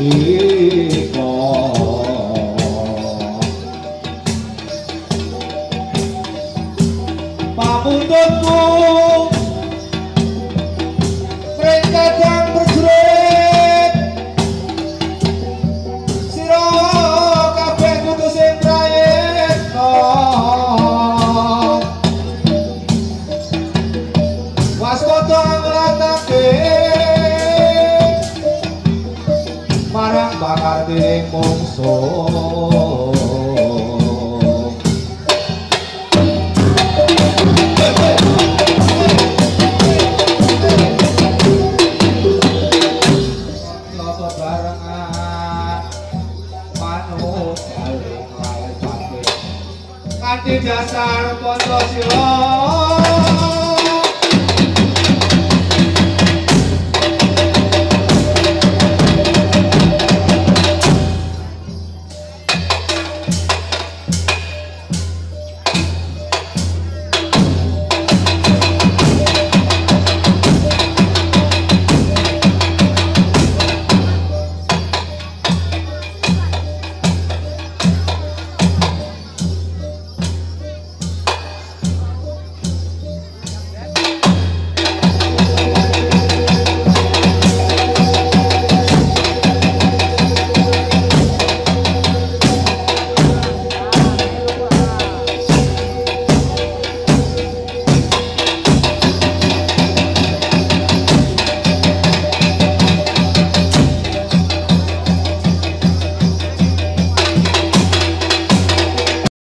Yeah.